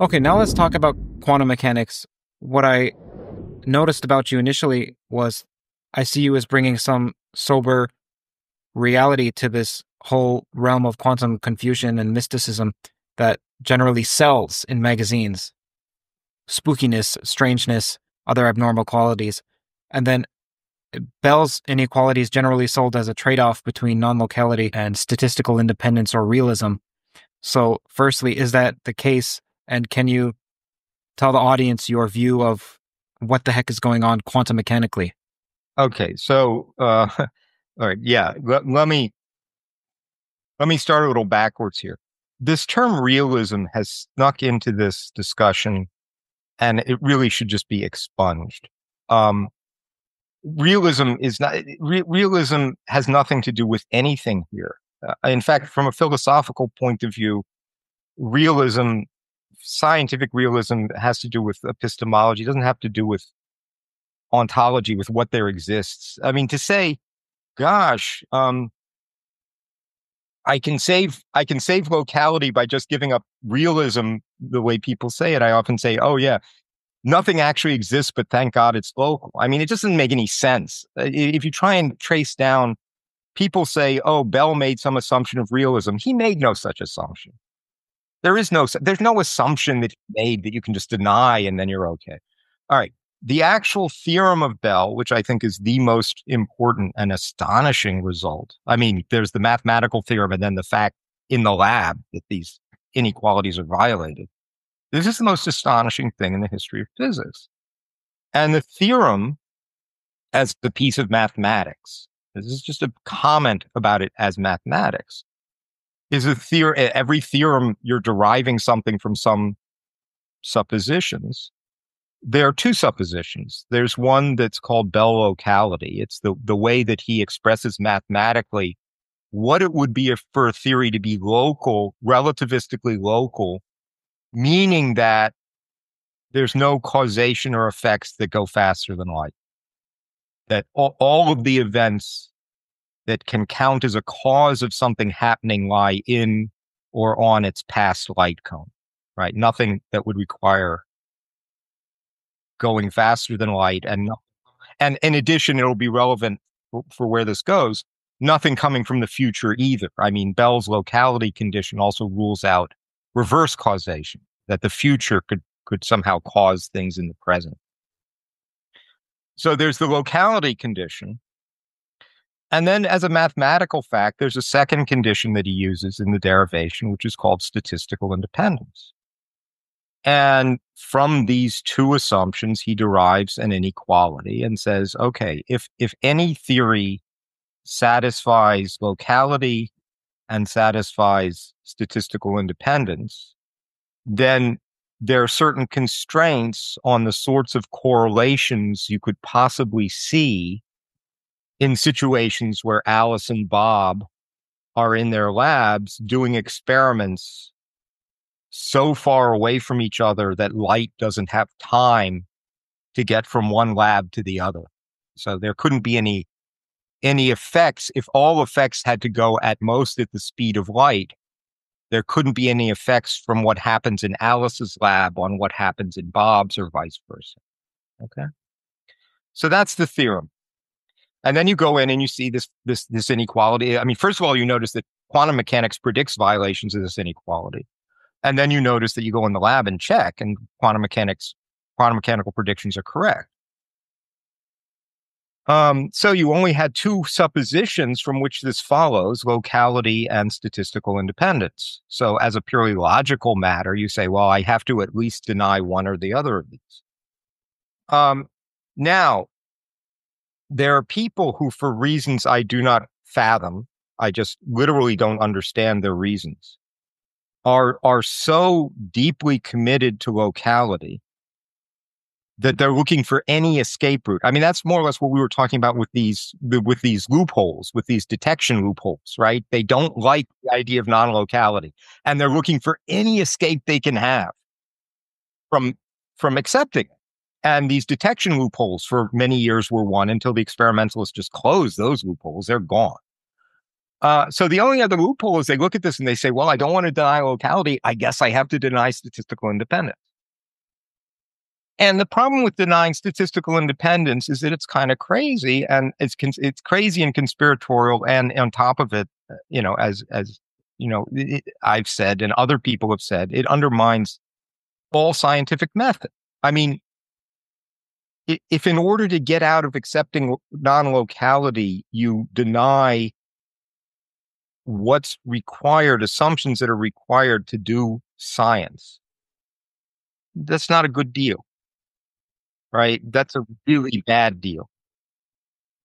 Okay, now let's talk about quantum mechanics. What I noticed about you initially was I see you as bringing some sober reality to this whole realm of quantum confusion and mysticism that generally sells in magazines spookiness, strangeness, other abnormal qualities. And then uh, Bell's inequality is generally sold as a trade off between non locality and statistical independence or realism. So, firstly, is that the case? And can you tell the audience your view of what the heck is going on quantum mechanically? Okay, so uh, all right, yeah. Let, let me let me start a little backwards here. This term realism has snuck into this discussion, and it really should just be expunged. Um, realism is not re- realism has nothing to do with anything here. Uh, in fact, from a philosophical point of view, realism, scientific realism, has to do with epistemology. It doesn't have to do with ontology, with what there exists. I mean, to say gosh, um, I can save I can save locality by just giving up realism the way people say it. I often say, "Oh yeah, nothing actually exists, but thank God it's local." I mean, it just doesn't make any sense. Uh, if you try and trace down, people say, "Oh, Bell made some assumption of realism." He made no such assumption. There is no there's no assumption that he made that you can just deny and then you're okay. All right the actual theorem of Bell, which I think is the most important and astonishing result. I mean, there's the mathematical theorem and then the fact in the lab that these inequalities are violated. This is the most astonishing thing in the history of physics. And the theorem as the piece of mathematics, this is just a comment about it as mathematics, is a theorem. Every theorem, you're deriving something from some suppositions there are two suppositions. There's one that's called Bell locality. It's the, the way that he expresses mathematically what it would be if, for a theory to be local, relativistically local, meaning that there's no causation or effects that go faster than light. That all, all of the events that can count as a cause of something happening lie in or on its past light cone, right? Nothing that would require going faster than light and and in addition it'll be relevant for, for where this goes nothing coming from the future either i mean bell's locality condition also rules out reverse causation that the future could could somehow cause things in the present so there's the locality condition and then as a mathematical fact there's a second condition that he uses in the derivation which is called statistical independence. And from these two assumptions, he derives an inequality and says, okay, if, if any theory satisfies locality and satisfies statistical independence, then there are certain constraints on the sorts of correlations you could possibly see in situations where Alice and Bob are in their labs doing experiments so far away from each other that light doesn't have time to get from one lab to the other. So there couldn't be any any effects if all effects had to go at most at the speed of light. There couldn't be any effects from what happens in Alice's lab on what happens in Bob's or vice versa. Okay. So that's the theorem. And then you go in and you see this this this inequality. I mean, first of all, you notice that quantum mechanics predicts violations of this inequality. And then you notice that you go in the lab and check, and quantum mechanics, quantum mechanical predictions are correct. Um, so you only had two suppositions from which this follows locality and statistical independence. So, as a purely logical matter, you say, well, I have to at least deny one or the other of these. Um, now, there are people who, for reasons I do not fathom, I just literally don't understand their reasons, are are so deeply committed to locality that they're looking for any escape route. I mean, that's more or less what we were talking about with these with these loopholes, with these detection loopholes, right? They don't like the idea of non-locality, and they're looking for any escape they can have from from accepting it. And these detection loopholes for many years were one until the experimentalists just closed those loopholes. They're gone. Uh, so the only other loophole is they look at this and they say, well, I don't want to deny locality. I guess I have to deny statistical independence. And the problem with denying statistical independence is that it's kind of crazy and it's it's crazy and conspiratorial. And on top of it, uh, you know, as as you know, it, I've said and other people have said, it undermines all scientific method. I mean, if in order to get out of accepting non-locality, you deny what's required, assumptions that are required to do science, that's not a good deal right? That's a really bad deal.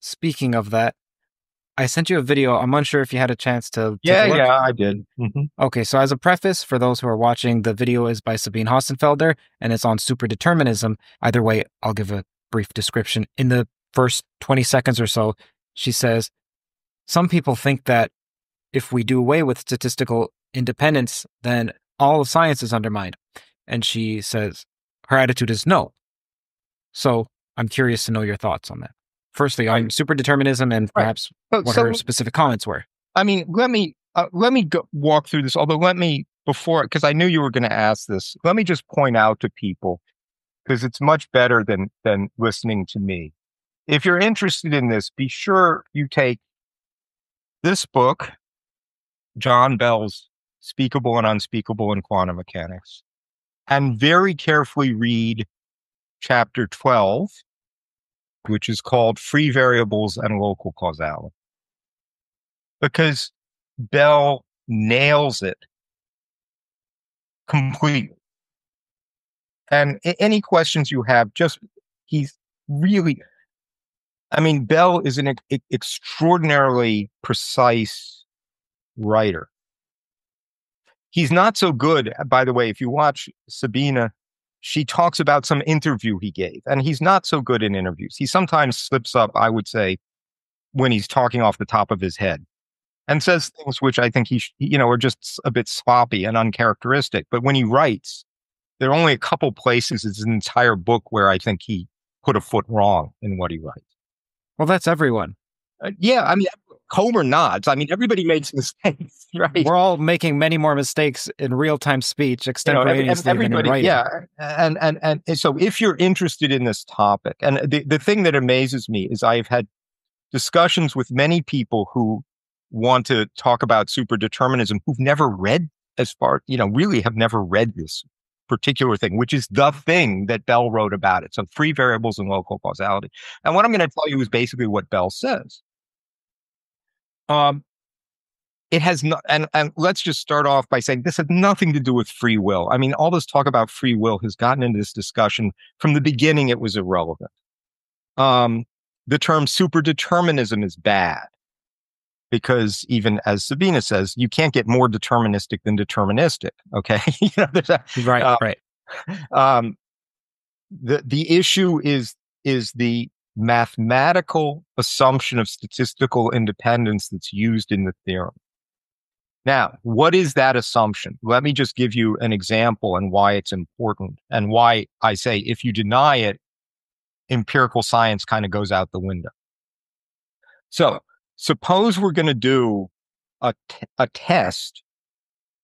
Speaking of that, I sent you a video. I'm unsure if you had a chance to. Yeah, yeah, I did. Mm-hmm. Okay, so as a preface for those who are watching, the video is by Sabine Hossenfelder and it's on superdeterminism. Either way, I'll give a brief description. In the first 20 seconds or so, she says, Some people think that if we do away with statistical independence, then all of science is undermined. And she says, her attitude is no. So I'm curious to know your thoughts on that. Firstly, on superdeterminism and perhaps right. what so, her specific comments were. I mean, let me uh, let me go, walk through this. Although, let me before because I knew you were going to ask this. Let me just point out to people because it's much better than than listening to me. If you're interested in this, be sure you take this book, John Bell's Speakable and Unspeakable in Quantum Mechanics, and very carefully read chapter 12, which is called Free Variables and Local Causality. Because Bell nails it completely. And any questions you have, just he's really, I mean, Bell is an e- extraordinarily precise writer. He's not so good, by the way, if you watch Sabine she talks about some interview he gave, and he's not so good in interviews. He sometimes slips up, I would say, when he's talking off the top of his head and says things which I think he, sh- you know, are just a bit sloppy and uncharacteristic. But when he writes, there are only a couple places in his entire book where I think he put a foot wrong in what he writes. Well, that's everyone. Uh, yeah, I mean, Homer nods. I mean, everybody makes mistakes, right? We're all making many more mistakes in real time speech, extemporaneously you know, everybody, writing. Yeah, and, and and so if you're interested in this topic, and the the thing that amazes me is I've had discussions with many people who want to talk about super determinism who've never read as far, you know, really have never read this particular thing, which is the thing that Bell wrote about it. So free variables and local causality. And what I'm going to tell you is basically what Bell says. Um, it has not, and, and let's just start off by saying this has nothing to do with free will. I mean, all this talk about free will has gotten into this discussion from the beginning. It was irrelevant. Um, the term superdeterminism is bad because even as Sabine says, you can't get more deterministic than deterministic. Okay, you know, a, right, uh, right. Um, the the issue is is the mathematical assumption of statistical independence that's used in the theorem. Now, what is that assumption? Let me just give you an example and why it's important and why I say if you deny it, empirical science kind of goes out the window. So suppose we're going to do a, t- a test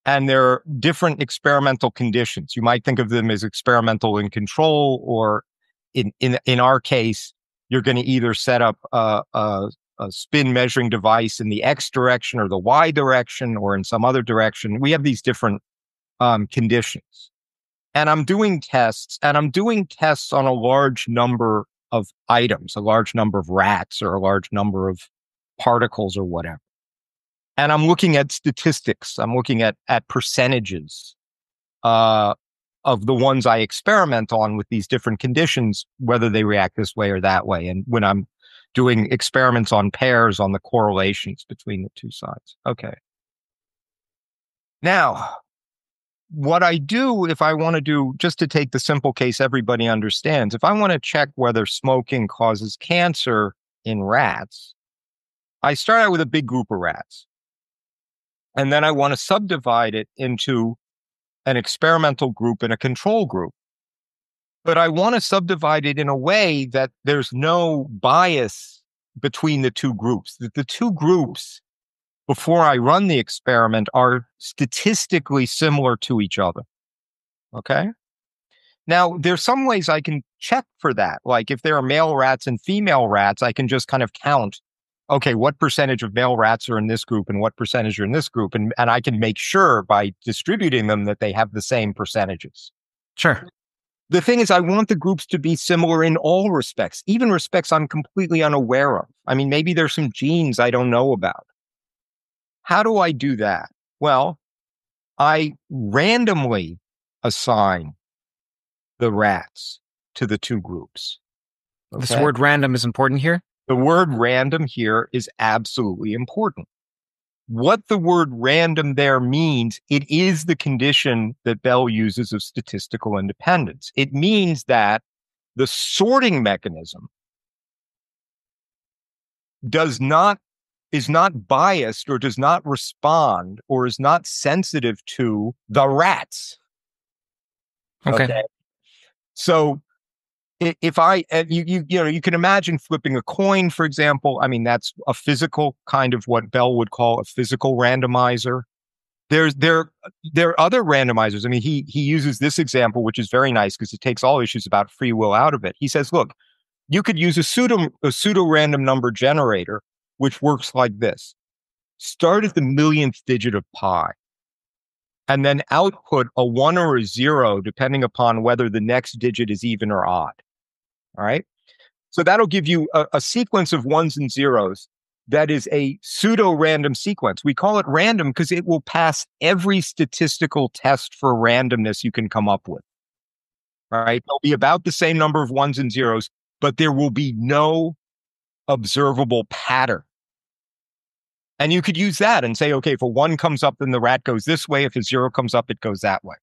and there are different experimental conditions. You might think of them as experimental in control or in, in, in our case, you're going to either set up a, a, a, spin measuring device in the X direction or the Y direction or in some other direction. We have these different um, conditions. And I'm doing tests and I'm doing tests on a large number of items, a large number of rats or a large number of particles or whatever. And I'm looking at statistics. I'm looking at, at percentages. Uh, of the ones I experiment on with these different conditions, whether they react this way or that way. And when I'm doing experiments on pairs on the correlations between the two sides. Okay. Now, what I do if I want to do, just to take the simple case everybody understands, if I want to check whether smoking causes cancer in rats, I start out with a big group of rats. And then I want to subdivide it into an experimental group and a control group. But I want to subdivide it in a way that there's no bias between the two groups, that the two groups before I run the experiment are statistically similar to each other. Okay. Now, there's some ways I can check for that. Like if there are male rats and female rats, I can just kind of count, okay, what percentage of male rats are in this group and what percentage are in this group. And, and I can make sure by distributing them that they have the same percentages. Sure. The thing is, I want the groups to be similar in all respects, even respects I'm completely unaware of. I mean, maybe there's some genes I don't know about. How do I do that? Well, I randomly assign the rats to the two groups. Okay? This word random is important here? The word random here is absolutely important. What the word random there means, it is the condition that Bell uses of statistical independence. It means that the sorting mechanism does not is not biased or does not respond or is not sensitive to the rats. Okay. okay? So if I uh, you you you know you can imagine flipping a coin, for example. I mean that's a physical kind of what Bell would call a physical randomizer. There's there there are other randomizers. I mean he he uses this example, which is very nice because it takes all issues about free will out of it. He says, look, you could use a pseudo a pseudo random number generator, which works like this: start at the millionth digit of pi and then output a one or a zero, depending upon whether the next digit is even or odd. All right. So that'll give you a, a sequence of ones and zeros that is a pseudo random sequence. We call it random because it will pass every statistical test for randomness you can come up with. All right. There'll be about the same number of ones and zeros, but there will be no observable pattern. And you could use that and say, okay, if a one comes up, then the rat goes this way. If a zero comes up, it goes that way.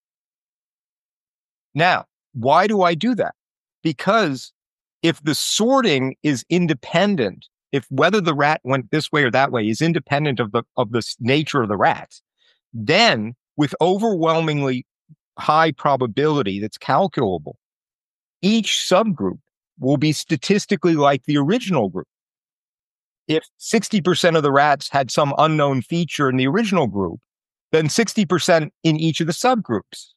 Now, why do I do that? Because if the sorting is independent, if whether the rat went this way or that way is independent of the of the nature of the rats, then with overwhelmingly high probability that's calculable, each subgroup will be statistically like the original group if 60% of the rats had some unknown feature in the original group, then 60% in each of the subgroups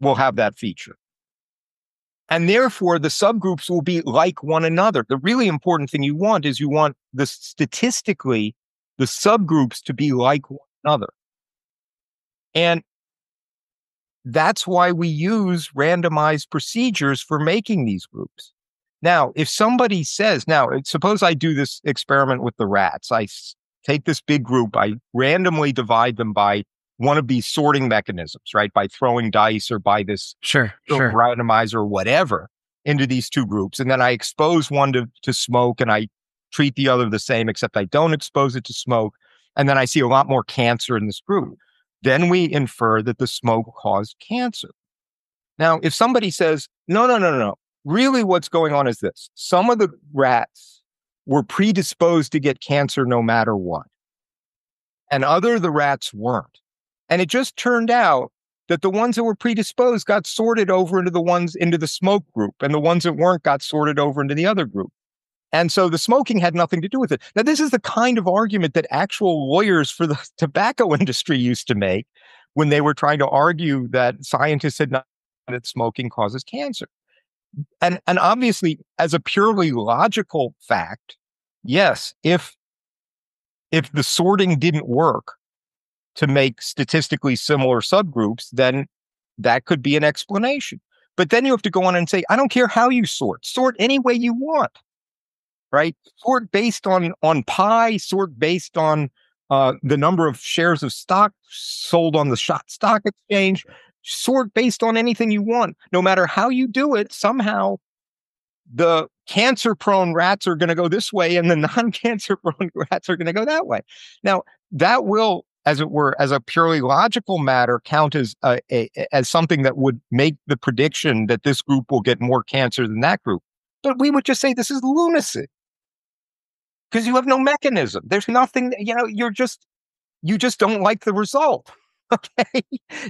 will have that feature. And therefore, the subgroups will be like one another. The really important thing you want is you want the statistically the subgroups to be like one another. And that's why we use randomized procedures for making these groups. Now, if somebody says, now, uh, suppose I do this experiment with the rats, I take this big group, I randomly divide them by one of these sorting mechanisms, right? By throwing dice or by this sure, sure. randomizer or whatever into these two groups. And then I expose one to, to smoke and I treat the other the same, except I don't expose it to smoke. And then I see a lot more cancer in this group. Then we infer that the smoke caused cancer. Now, if somebody says, no, no, no, no, no, really what's going on is this some of the rats were predisposed to get cancer no matter what, and other the rats weren't. And it just turned out that the ones that were predisposed got sorted over into the ones into the smoke group, and the ones that weren't got sorted over into the other group. And so the smoking had nothing to do with it. Now, this is the kind of argument that actual lawyers for the tobacco industry used to make when they were trying to argue that scientists had not that smoking causes cancer and and obviously as a purely logical fact yes if if the sorting didn't work to make statistically similar subgroups then that could be an explanation. But then you have to go on and say i don't care how you sort. Sort any way you want. Right? Sort based on on pi sort based on uh, the number of shares of stock sold on the shot stock exchange. Sort based on anything you want. No matter how you do it, somehow the cancer prone rats are going to go this way and the non cancer prone rats are going to go that way. Now, that will, as it were, as a purely logical matter, count as, a, a, as something that would make the prediction that this group will get more cancer than that group. But we would just say this is lunacy because you have no mechanism. There's nothing, you know, you're just, you just don't like the result. Okay.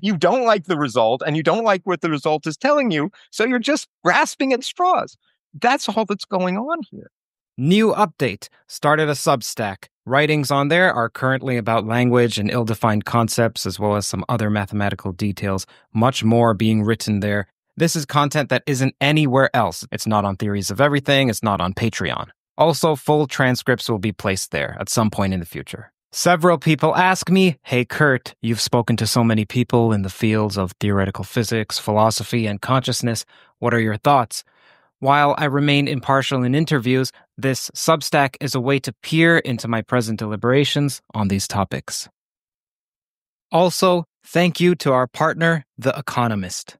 You don't like the result and you don't like what the result is telling you. So you're just grasping at straws. That's all that's going on here. New update. Started a Substack. Writings on there are currently about language and ill defined concepts, as well as some other mathematical details, much more being written there. This is content that isn't anywhere else. It's not on Theories of Everything, it's not on Patreon. Also, full transcripts will be placed there at some point in the future. Several people ask me, Hey Curt, you've spoken to so many people in the fields of theoretical physics, philosophy, and consciousness. What are your thoughts? While I remain impartial in interviews, this Substack is a way to peer into my present deliberations on these topics. Also, thank you to our partner, The Economist.